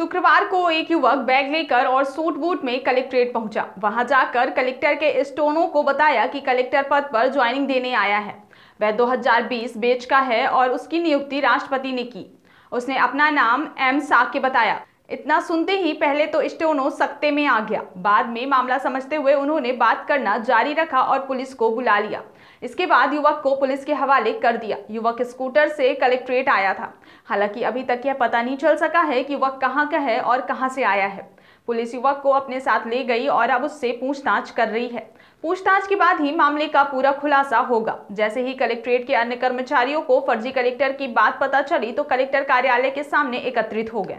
शुक्रवार को एक युवक बैग लेकर और सूट बूट में कलेक्ट्रेट पहुँचा। वहाँ जाकर कलेक्टर के स्टोनों को बताया कि कलेक्टर पद पर ज्वाइनिंग देने आया है। वह 2020 बेच का है और उसकी नियुक्ति राष्ट्रपति ने की। उसने अपना नाम एम साके बताया। इतना सुनते ही पहले तो स्टोनो सकते में आ गया। बाद में मामला समझते हुए उन्होंने बात करना जारी रखा और पुलिस को बुला लिया। इसके बाद युवक को पुलिस के हवाले कर दिया। युवक स्कूटर से कलेक्ट्रेट आया था। हालाँकि अभी तक यह पता नहीं चल सका है कि युवक कहाँ का है और कहाँ से आया है। पुलिस युवक को अपने साथ ले गई और अब उससे पूछताछ कर रही है। पूछताछ के बाद ही मामले का पूरा खुलासा होगा। जैसे ही कलेक्ट्रेट के अन्य कर्मचारियों को फर्जी कलेक्टर की बात पता चली तो कलेक्टर कार्यालय के सामने एकत्रित हो गए।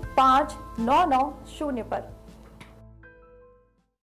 पाँच नौ नौ शून्य पर।